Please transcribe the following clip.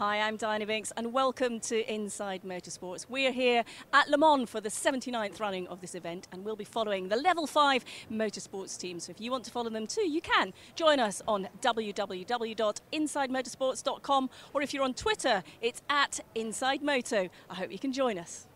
Hi, I'm Diana Binks, and welcome to Inside Motorsports. We're here at Le Mans for the 79th running of this event, and we'll be following the Level 5 motorsports team. So if you want to follow them too, you can. Join us on www.insidemotorsports.com, or if you're on Twitter, it's at Inside Moto. I hope you can join us.